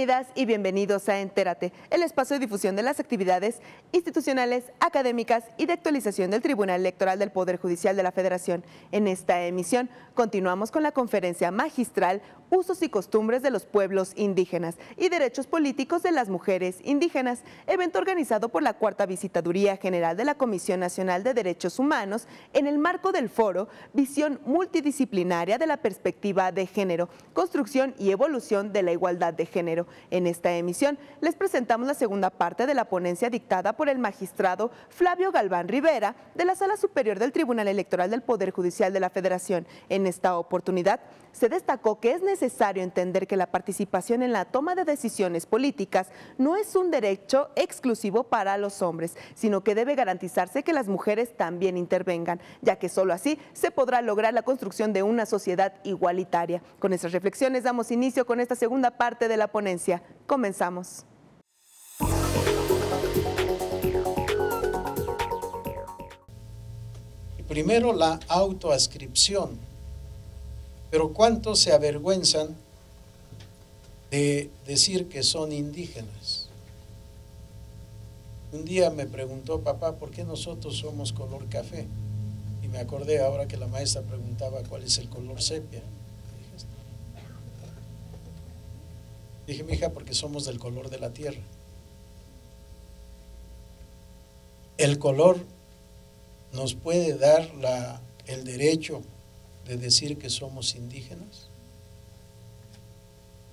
Bienvenidas y bienvenidos a Entérate, el espacio de difusión de las actividades institucionales, académicas y de actualización del Tribunal Electoral del Poder Judicial de la Federación. En esta emisión continuamos con la conferencia magistral Usos y costumbres de los pueblos indígenas y derechos políticos de las mujeres indígenas, evento organizado por la Cuarta Visitaduría General de la Comisión Nacional de Derechos Humanos en el marco del foro Visión Multidisciplinaria de la Perspectiva de Género, Construcción y Evolución de la Igualdad de Género. En esta emisión les presentamos la segunda parte de la ponencia dictada por el magistrado Flavio Galván Rivera de la Sala Superior del Tribunal Electoral del Poder Judicial de la Federación. En esta oportunidad se destacó que es necesario entender que la participación en la toma de decisiones políticas no es un derecho exclusivo para los hombres, sino que debe garantizarse que las mujeres también intervengan, ya que solo así se podrá lograr la construcción de una sociedad igualitaria. Con estas reflexiones damos inicio con esta segunda parte de la ponencia. Comenzamos. Primero la autoascripción pero ¿cuántos se avergüenzan de decir que son indígenas? Un día me preguntó papá, ¿por qué nosotros somos color café? Y me acordé ahora que la maestra preguntaba cuál es el color sepia. Dije, mi hija, porque somos del color de la tierra. El color nos puede dar la, el derecho de decir que somos indígenas?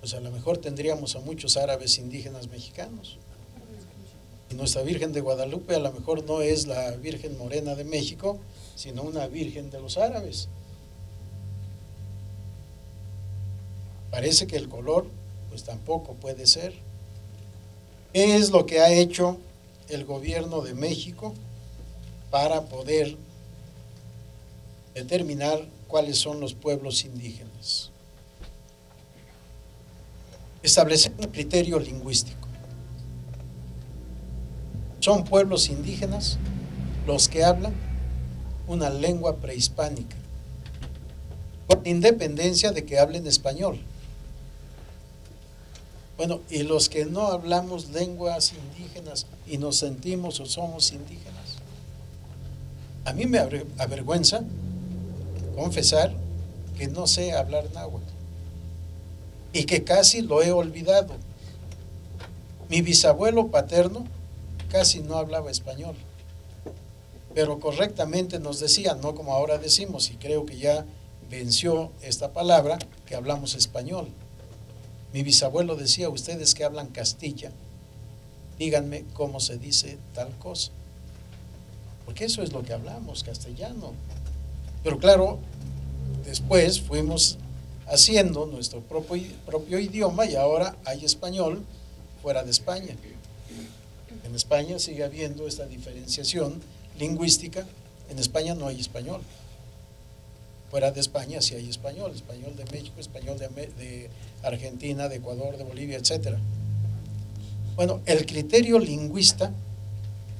Pues a lo mejor tendríamos a muchos árabes indígenas mexicanos. Y nuestra Virgen de Guadalupe a lo mejor no es la Virgen Morena de México, sino una Virgen de los árabes. Parece que el color, pues tampoco puede ser. ¿Qué es lo que ha hecho el gobierno de México para poder determinar cuáles son los pueblos indígenas. Establecer un criterio lingüístico. Son pueblos indígenas los que hablan una lengua prehispánica, con independencia de que hablen español. Bueno, y los que no hablamos lenguas indígenas y nos sentimos o somos indígenas, a mí me avergüenza confesar que no sé hablar náhuatl y que casi lo he olvidado. Mi bisabuelo paterno casi no hablaba español, pero correctamente nos decía, no como ahora decimos, y creo que ya venció esta palabra, que hablamos español. Mi bisabuelo decía, ustedes que hablan castilla, díganme cómo se dice tal cosa. Porque eso es lo que hablamos, castellano. Pero claro, después fuimos haciendo nuestro propio, propio idioma y ahora hay español fuera de España. En España sigue habiendo esta diferenciación lingüística. En España no hay español. Fuera de España sí hay español, español de México, español de, de Argentina, de Ecuador, de Bolivia, etc. Bueno, el criterio lingüista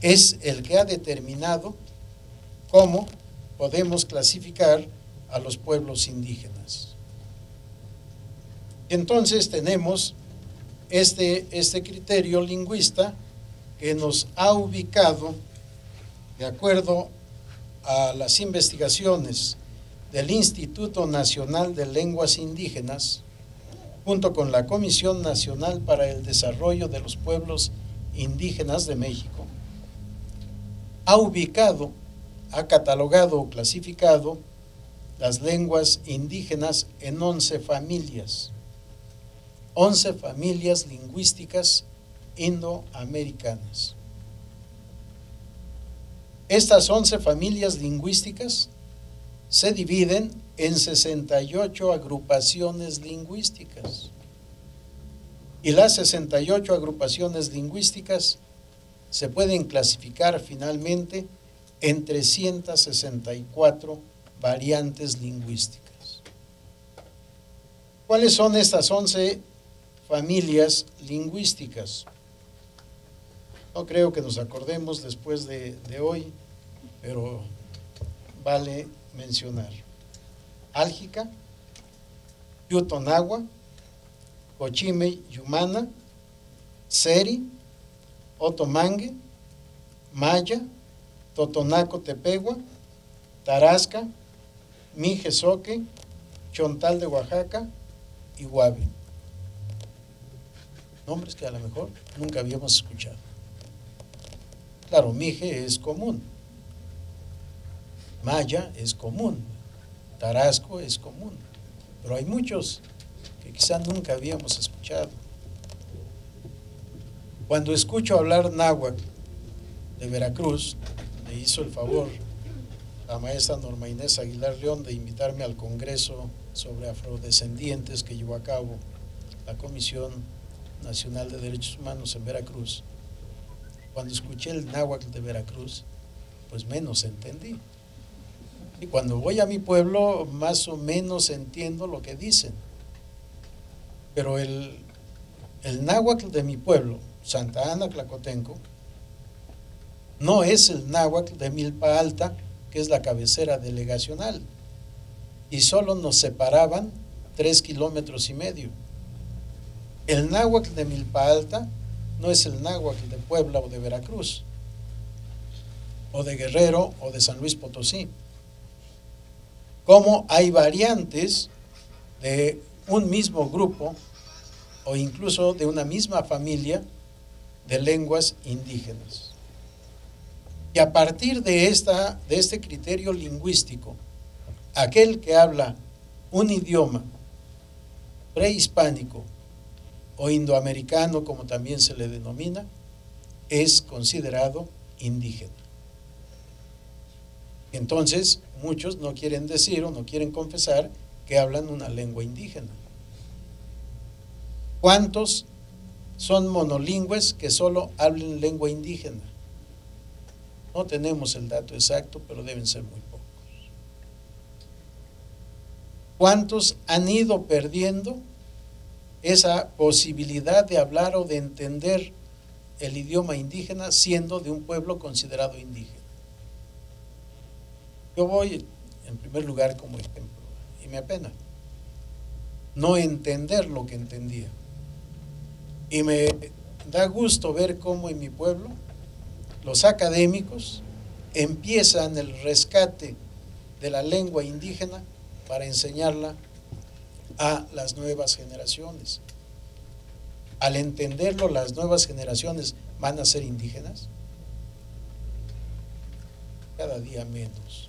es el que ha determinado cómo podemos clasificar a los pueblos indígenas. Entonces tenemos este, este criterio lingüista que nos ha ubicado, de acuerdo a las investigaciones del Instituto Nacional de Lenguas Indígenas, junto con la Comisión Nacional para el Desarrollo de los Pueblos Indígenas de México, ha ubicado ha catalogado o clasificado las lenguas indígenas en 11 familias, 11 familias lingüísticas indoamericanas. Estas 11 familias lingüísticas se dividen en 68 agrupaciones lingüísticas. Y las 68 agrupaciones lingüísticas se pueden clasificar finalmente en 364 variantes lingüísticas. ¿Cuáles son estas 11 familias lingüísticas? No creo que nos acordemos después de, hoy, pero vale mencionar. Álgica, Yutonagua, Cochime Yumana, Seri, Otomangue, Maya, Totonaco Tepegua, Tarasca, Mijesoque, Chontal de Oaxaca y Guave. Nombres que a lo mejor nunca habíamos escuchado. Claro, Mije es común, Maya es común, Tarasco es común, pero hay muchos que quizá nunca habíamos escuchado. Cuando escucho hablar náhuatl de Veracruz, me hizo el favor la maestra Norma Inés Aguilar León de invitarme al Congreso sobre Afrodescendientes que llevó a cabo la Comisión Nacional de Derechos Humanos en Veracruz. Cuando escuché el náhuatl de Veracruz, pues menos entendí. Y cuando voy a mi pueblo, más o menos entiendo lo que dicen. Pero el, el náhuatl de mi pueblo, Santa Ana Tlacotenco, no es el náhuatl de Milpa Alta, que es la cabecera delegacional, y solo nos separaban tres kilómetros y medio. El náhuatl de Milpa Alta no es el náhuatl de Puebla o de Veracruz, o de Guerrero o de San Luis Potosí. Como hay variantes de un mismo grupo o incluso de una misma familia de lenguas indígenas. A partir de, esta, de este criterio lingüístico, aquel que habla un idioma prehispánico o indoamericano, como también se le denomina, es considerado indígena. Entonces, muchos no quieren decir o no quieren confesar que hablan una lengua indígena. ¿Cuántos son monolingües que solo hablen lengua indígena. No tenemos el dato exacto, pero deben ser muy pocos. ¿Cuántos han ido perdiendo esa posibilidad de hablar o de entender el idioma indígena siendo de un pueblo considerado indígena? Yo voy en primer lugar como ejemplo, y me apena no entender lo que entendía. Y me da gusto ver cómo en mi pueblo los académicos empiezan el rescate de la lengua indígena para enseñarla a las nuevas generaciones. Al entenderlo, las nuevas generaciones van a ser indígenas. Cada día menos.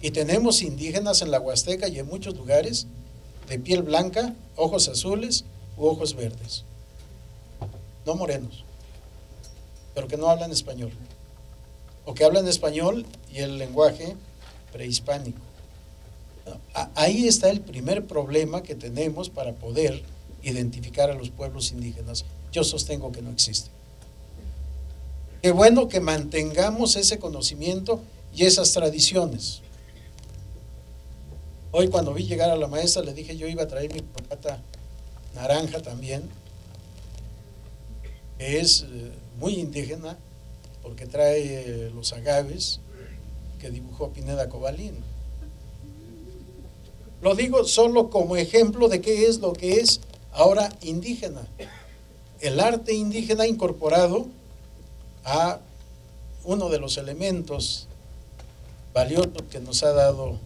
Y tenemos indígenas en la Huasteca y en muchos lugares de piel blanca, ojos azules ojos verdes, no morenos, pero que no hablan español, o que hablan español y el lenguaje prehispánico. Ahí está el primer problema que tenemos para poder identificar a los pueblos indígenas. Yo sostengo que no existe. Qué bueno que mantengamos ese conocimiento y esas tradiciones. Hoy cuando vi llegar a la maestra le dije yo iba a traer mi corbata naranja también, es eh, muy indígena porque trae eh, los agaves que dibujó Pineda Cobalín. Lo digo solo como ejemplo de qué es lo que es ahora indígena. El arte indígena incorporado a uno de los elementos valiosos que nos ha dado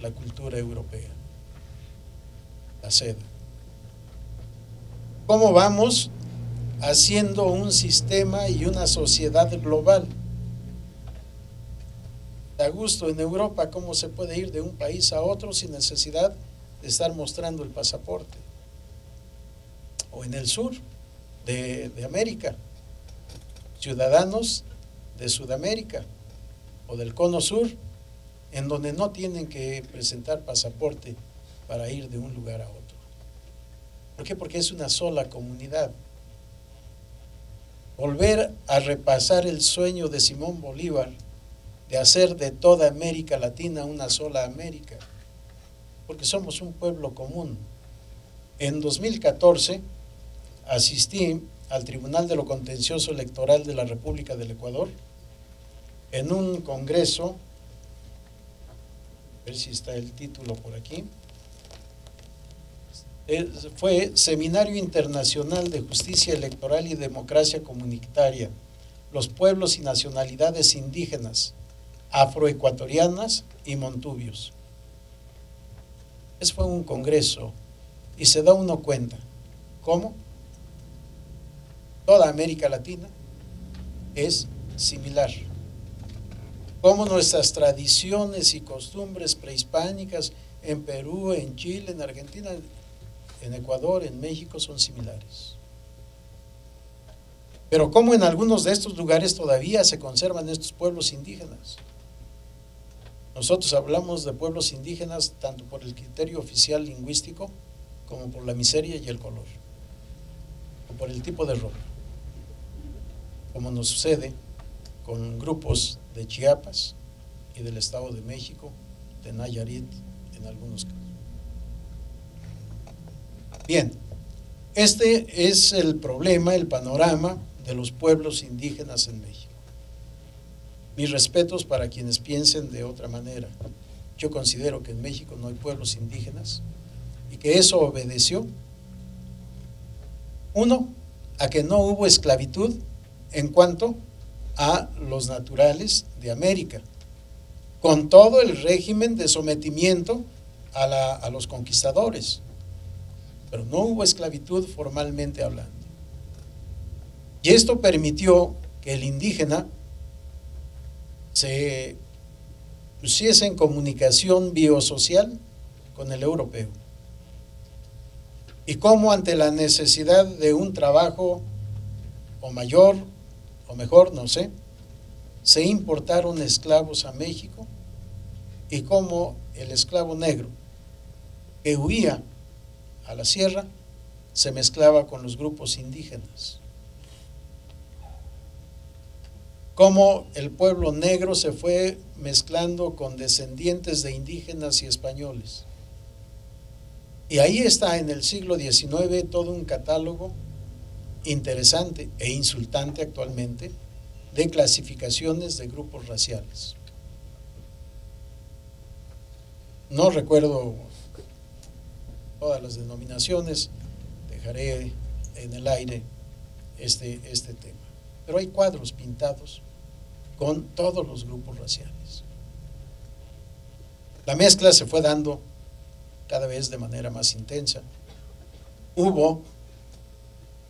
la cultura europea, la seda cómo vamos haciendo un sistema y una sociedad global. Da gusto en Europa cómo se puede ir de un país a otro sin necesidad de estar mostrando el pasaporte. O en el sur de, de América, ciudadanos de Sudamérica o del cono sur en donde no tienen que presentar pasaporte para ir de un lugar a otro. ¿Por qué? Porque es una sola comunidad. Volver a repasar el sueño de Simón Bolívar de hacer de toda América Latina una sola América, porque somos un pueblo común. En 2014 asistí al Tribunal de lo Contencioso Electoral de la República del Ecuador en un congreso, a ver si está el título por aquí, fue Seminario Internacional de Justicia Electoral y Democracia Comunitaria, los pueblos y nacionalidades indígenas, afroecuatorianas y montubios. Ese fue un congreso y se da uno cuenta cómo toda América Latina es similar. Cómo nuestras tradiciones y costumbres prehispánicas en Perú, en Chile, en Argentina, en Ecuador, en México son similares. Pero cómo en algunos de estos lugares todavía se conservan estos pueblos indígenas. Nosotros hablamos de pueblos indígenas tanto por el criterio oficial lingüístico como por la miseria y el color, o por el tipo de ropa, como nos sucede con grupos de Chiapas y del Estado de México, de Nayarit en algunos casos. Bien, este es el problema, el panorama de los pueblos indígenas en México. Mis respetos para quienes piensen de otra manera. Yo considero que en México no hay pueblos indígenas y que eso obedeció, uno, a que no hubo esclavitud en cuanto a los naturales de América, con todo el régimen de sometimiento a, a los conquistadores pero no hubo esclavitud formalmente hablando. Y esto permitió que el indígena se pusiese en comunicación biosocial con el europeo. Y cómo ante la necesidad de un trabajo o mayor o mejor, no sé, se importaron esclavos a México y cómo el esclavo negro que huía a la sierra, se mezclaba con los grupos indígenas. Cómo el pueblo negro se fue mezclando con descendientes de indígenas y españoles. Y ahí está en el siglo XIX todo un catálogo interesante e insultante actualmente de clasificaciones de grupos raciales. No recuerdo todas las denominaciones, dejaré en el aire este, este tema. Pero hay cuadros pintados con todos los grupos raciales. La mezcla se fue dando cada vez de manera más intensa. Hubo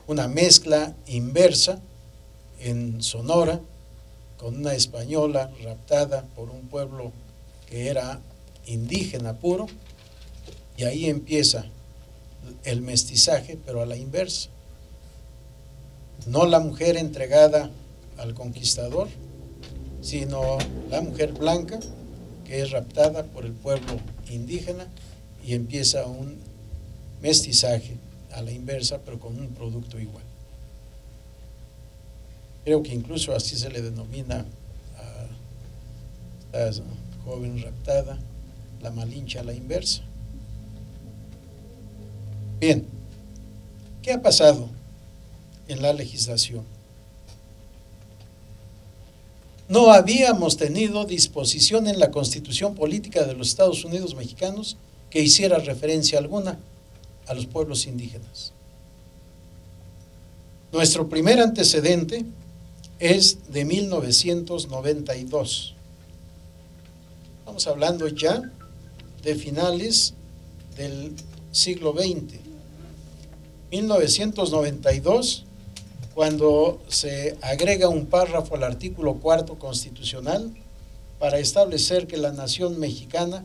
una mezcla inversa en Sonora con una española raptada por un pueblo que era indígena puro y ahí empieza el mestizaje, pero a la inversa. No la mujer entregada al conquistador, sino la mujer blanca que es raptada por el pueblo indígena y empieza un mestizaje a la inversa, pero con un producto igual. Creo que incluso así se le denomina a la joven raptada, la malincha a la inversa. Bien, ¿qué ha pasado en la legislación? No habíamos tenido disposición en la constitución política de los Estados Unidos mexicanos que hiciera referencia alguna a los pueblos indígenas. Nuestro primer antecedente es de 1992. Estamos hablando ya de finales del siglo XX. 1992, cuando se agrega un párrafo al artículo cuarto constitucional para establecer que la nación mexicana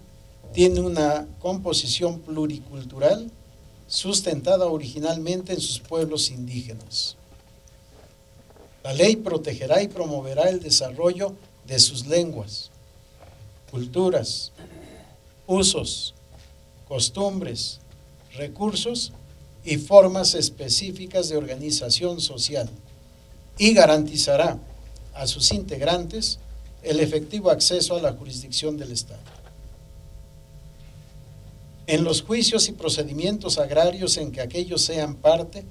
tiene una composición pluricultural sustentada originalmente en sus pueblos indígenas. La ley protegerá y promoverá el desarrollo de sus lenguas, culturas, usos, costumbres, recursos y formas específicas de organización social y garantizará a sus integrantes el efectivo acceso a la jurisdicción del Estado. En los juicios y procedimientos agrarios en que aquellos sean parte,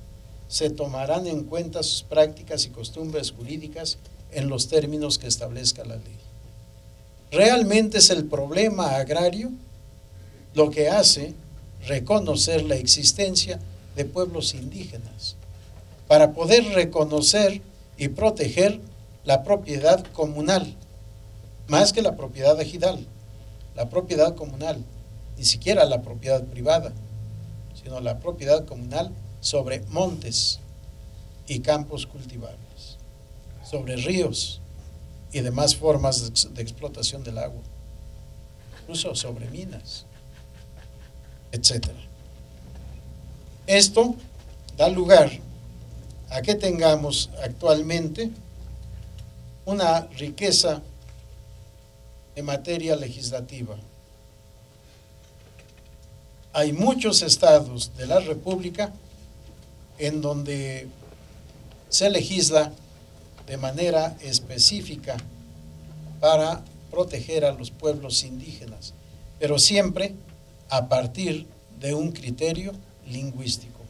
se tomarán en cuenta sus prácticas y costumbres jurídicas en los términos que establezca la ley. Realmente es el problema agrario lo que hace reconocer la existencia de pueblos indígenas, para poder reconocer y proteger la propiedad comunal, más que la propiedad ejidal, la propiedad comunal, ni siquiera la propiedad privada, sino la propiedad comunal sobre montes y campos cultivables, sobre ríos y demás formas de explotación del agua, incluso sobre minas, etc. Esto da lugar a que tengamos actualmente una riqueza en materia legislativa. Hay muchos estados de la República en donde se legisla de manera específica para proteger a los pueblos indígenas, pero siempre a partir de un criterio lingüístico.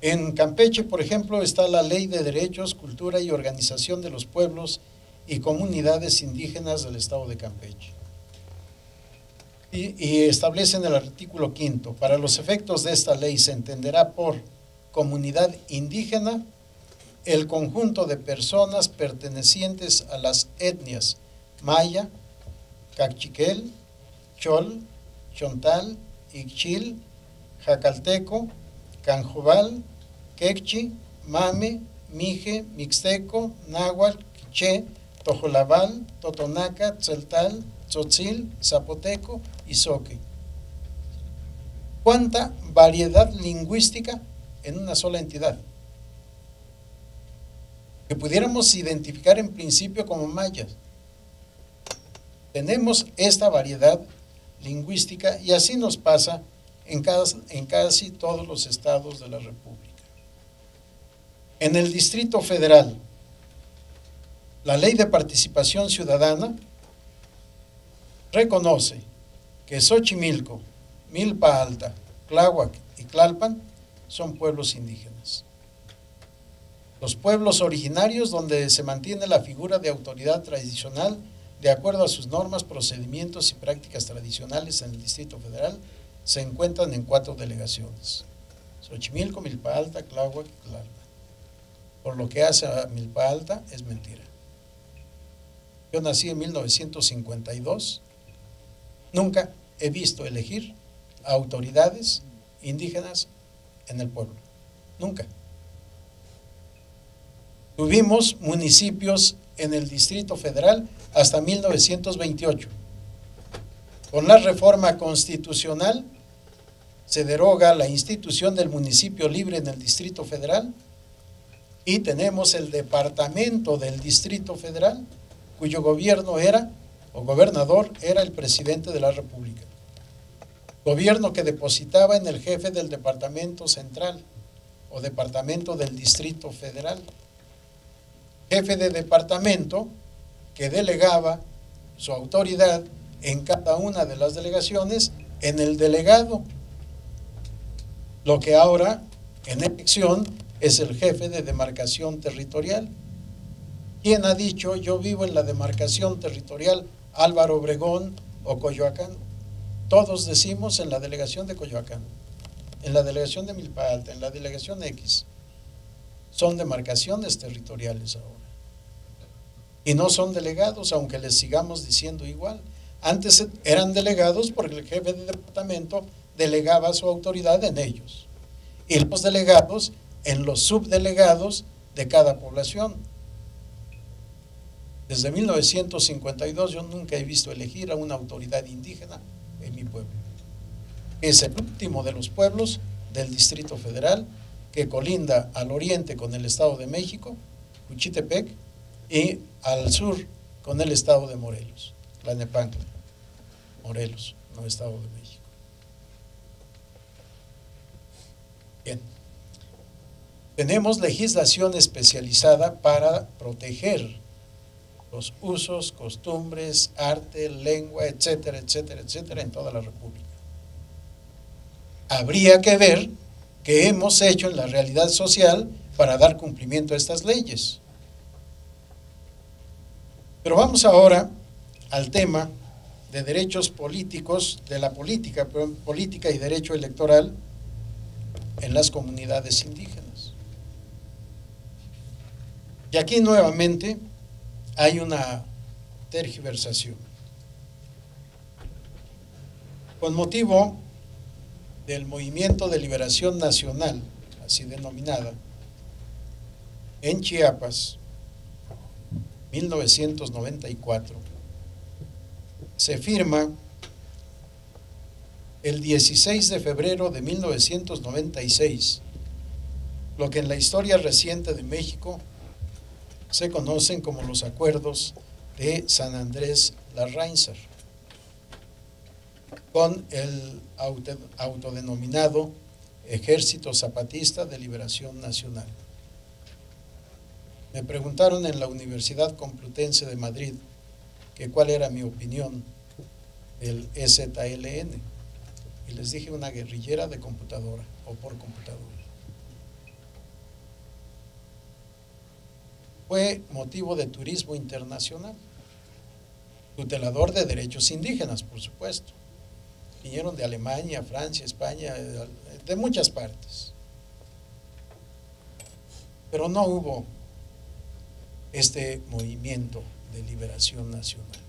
En Campeche, por ejemplo, está la Ley de Derechos, Cultura y Organización de los Pueblos y Comunidades Indígenas del Estado de Campeche. Y, establece en el artículo quinto, para los efectos de esta ley se entenderá por comunidad indígena el conjunto de personas pertenecientes a las etnias maya, cachiquel, chol, chontal, ixchil, jacalteco, canjobal, quechí, mame, mije, mixteco, náhuatl, quiché, tojolabal, totonaca, tzeltal, tzotzil, zapoteco y soque. ¿Cuánta variedad lingüística en una sola entidad? Que pudiéramos identificar en principio como mayas. Tenemos esta variedad lingüística y así nos pasa en, en casi todos los estados de la República. En el Distrito Federal, la Ley de Participación Ciudadana reconoce que Xochimilco, Milpa Alta, Tláhuac y Tlalpan son pueblos indígenas. Los pueblos originarios donde se mantiene la figura de autoridad tradicional de acuerdo a sus normas, procedimientos y prácticas tradicionales en el Distrito Federal se encuentran en cuatro delegaciones. Xochimilco, Milpa Alta, Tláhuac y Tlalpan. Por lo que hace a Milpa Alta es mentira. Yo nací en 1952. Nunca he visto elegir autoridades indígenas en el pueblo. Nunca. Tuvimos municipios en el Distrito Federal hasta 1928. Con la reforma constitucional se deroga la institución del municipio libre en el Distrito Federal y tenemos el departamento del Distrito Federal, cuyo gobierno era, o gobernador, era el presidente de la República. Gobierno que depositaba en el jefe del departamento central o departamento del Distrito Federal. Jefe de departamento que delegaba su autoridad en cada una de las delegaciones en el delegado lo que ahora en elección es el jefe de demarcación territorial. ¿Quién ha dicho yo vivo en la demarcación territorial Álvaro Obregón o Coyoacán? Todos decimos en la delegación de Coyoacán, en la delegación de Milpa Alta, en la delegación X. Son demarcaciones territoriales ahora. Y no son delegados, aunque les sigamos diciendo igual. Antes eran delegados porque el jefe de departamento delegaba su autoridad en ellos y los delegados en los subdelegados de cada población. Desde 1952 yo nunca he visto elegir a una autoridad indígena en mi pueblo. Es el último de los pueblos del Distrito Federal que colinda al oriente con el Estado de México, Cuchitepec, y al sur con el Estado de Morelos. Tlalnepantla, Morelos, no Estado de México. Bien. Tenemos legislación especializada para proteger los usos, costumbres, arte, lengua, etcétera, etcétera, etcétera, en toda la República. Habría que ver qué hemos hecho en la realidad social para dar cumplimiento a estas leyes. Pero vamos ahora al tema de derechos políticos, de la política, política y derecho electoral en las comunidades indígenas. Y aquí nuevamente hay una tergiversación. Con motivo del Movimiento de Liberación Nacional, así denominada, en Chiapas, 1994, se firma el 16 de febrero de 1996, lo que en la historia reciente de México se conocen como los acuerdos de San Andrés Larrainzar, con el autodenominado Ejército Zapatista de Liberación Nacional. Me preguntaron en la Universidad Complutense de Madrid que cuál era mi opinión del EZLN y les dije una guerrillera de computadora o por computadora. Fue motivo de turismo internacional, tutelador de derechos indígenas, por supuesto. Vinieron de Alemania, Francia, España, de muchas partes. Pero no hubo este movimiento de liberación nacional.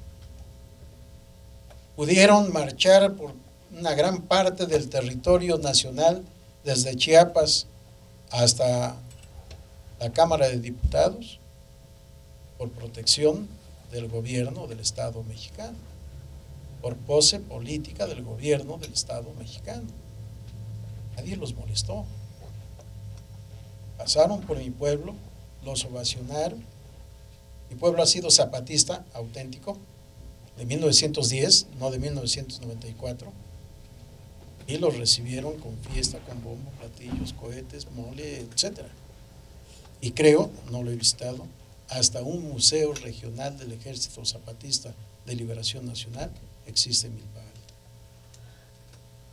Pudieron marchar por una gran parte del territorio nacional, desde Chiapas hasta la Cámara de Diputados, por protección del gobierno del Estado mexicano, por pose política del gobierno del Estado mexicano. Nadie los molestó. Pasaron por mi pueblo, los ovacionaron mi pueblo ha sido zapatista auténtico de 1910, no de 1994. Y los recibieron con fiesta, con bombo, platillos, cohetes, mole, etc. Y creo, no lo he visitado, hasta un museo regional del Ejército Zapatista de Liberación Nacional existe en Milpa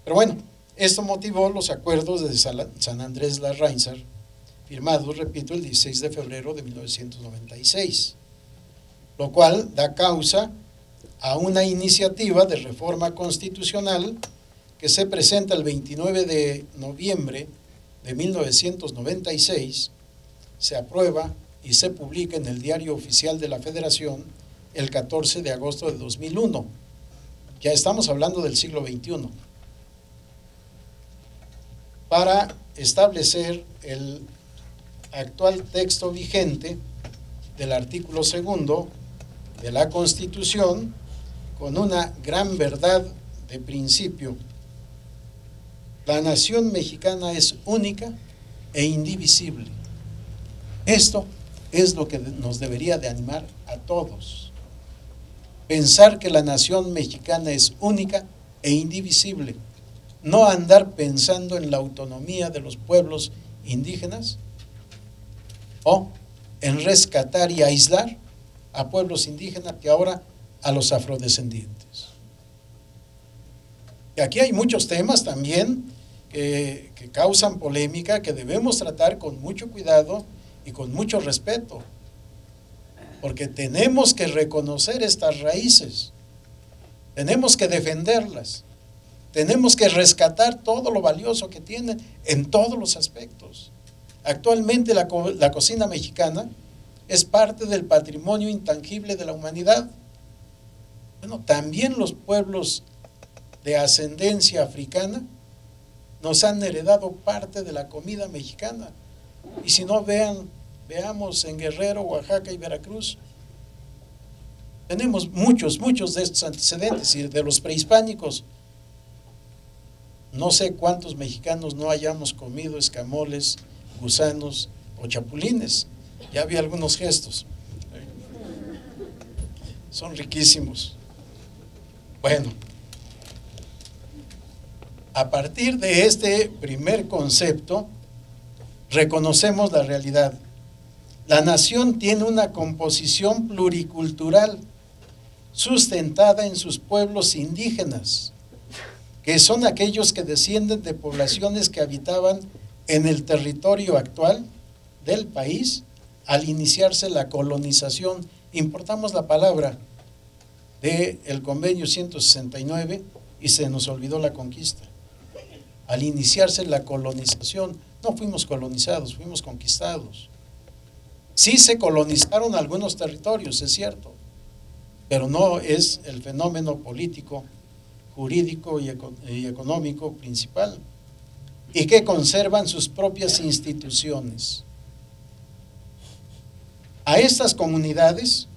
Pero bueno, esto motivó los acuerdos de San Andrés La Reinsar, firmados, repito, el 16 de febrero de 1996 lo cual da causa a una iniciativa de reforma constitucional que se presenta el 29 de noviembre de 1996, se aprueba y se publica en el Diario Oficial de la Federación el 14 de agosto de 2001. Ya estamos hablando del siglo XXI. Para establecer el actual texto vigente del artículo segundo de la Constitución con una gran verdad de principio. La nación mexicana es única e indivisible. Esto es lo que nos debería de animar a todos. Pensar que la nación mexicana es única e indivisible. No andar pensando en la autonomía de los pueblos indígenas o en rescatar y aislar a pueblos indígenas que ahora a los afrodescendientes. Y aquí hay muchos temas también que, causan polémica, que debemos tratar con mucho cuidado y con mucho respeto, porque tenemos que reconocer estas raíces, tenemos que defenderlas, tenemos que rescatar todo lo valioso que tienen en todos los aspectos. Actualmente la, la cocina mexicana es parte del patrimonio intangible de la humanidad. Bueno, también los pueblos de ascendencia africana nos han heredado parte de la comida mexicana. Y si no vean, veamos en Guerrero, Oaxaca y Veracruz, tenemos muchos, muchos de estos antecedentes y de los prehispánicos. No sé cuántos mexicanos no hayamos comido escamoles, gusanos o chapulines. Ya vi algunos gestos. Son riquísimos. Bueno, a partir de este primer concepto, reconocemos la realidad. La nación tiene una composición pluricultural sustentada en sus pueblos indígenas, que son aquellos que descienden de poblaciones que habitaban en el territorio actual del país al iniciarse la colonización. Importamos la palabra del el convenio 169 y se nos olvidó la conquista. Al iniciarse la colonización, no fuimos colonizados, fuimos conquistados. Sí se colonizaron algunos territorios, es cierto, pero no es el fenómeno político, jurídico y, económico principal, y que conservan sus propias instituciones. A estas comunidades,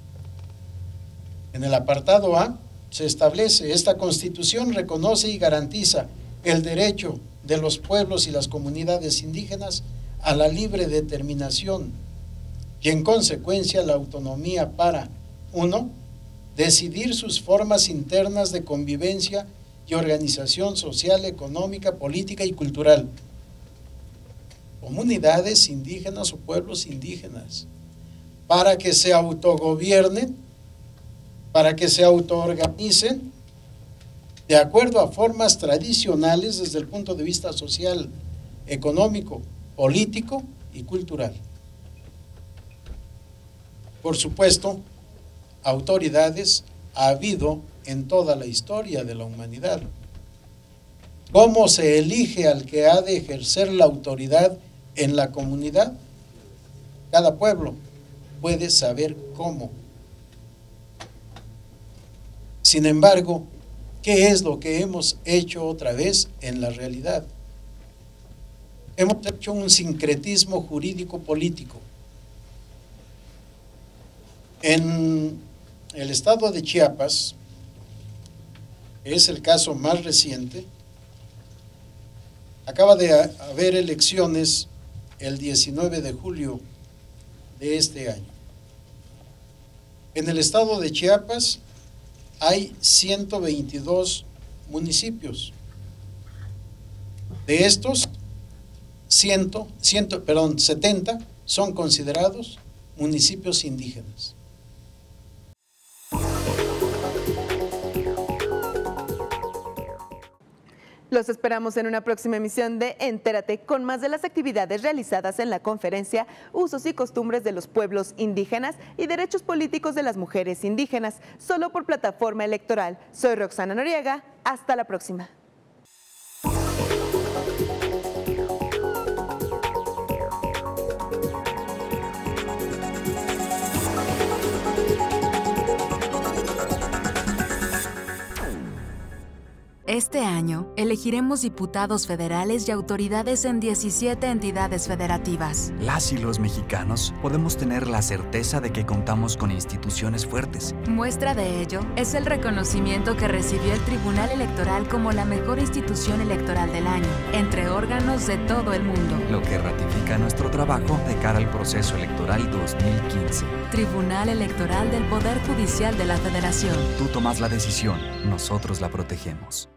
en el apartado A, se establece, esta constitución reconoce y garantiza el derecho de los pueblos y las comunidades indígenas a la libre determinación y en consecuencia la autonomía para, uno, decidir sus formas internas de convivencia y organización social, económica, política y cultural. Comunidades indígenas o pueblos indígenas, para que se autogobiernen, para que se autoorganicen de acuerdo a formas tradicionales desde el punto de vista social, económico, político y cultural. Por supuesto, autoridades ha habido en toda la historia de la humanidad. ¿Cómo se elige al que ha de ejercer la autoridad en la comunidad? Cada pueblo puede saber cómo. Sin embargo, ¿Qué es lo que hemos hecho otra vez en la realidad? Hemos hecho un sincretismo jurídico-político. En el estado de Chiapas, es el caso más reciente, acaba de haber elecciones el 19 de julio de este año. En el estado de Chiapas hay 122 municipios. De estos, 100, 100, perdón, 70 son considerados municipios indígenas. Los esperamos en una próxima emisión de Entérate con más de las actividades realizadas en la conferencia Usos y costumbres de los pueblos indígenas y derechos políticos de las mujeres indígenas, solo por plataforma electoral. Soy Roxana Noriega, hasta la próxima. Este año elegiremos diputados federales y autoridades en 17 entidades federativas. Las y los mexicanos podemos tener la certeza de que contamos con instituciones fuertes. Muestra de ello es el reconocimiento que recibió el Tribunal Electoral como la mejor institución electoral del año, entre órganos de todo el mundo. Lo que ratifica nuestro trabajo de cara al proceso electoral 2015. Tribunal Electoral del Poder Judicial de la Federación. Tú tomas la decisión, nosotros la protegemos.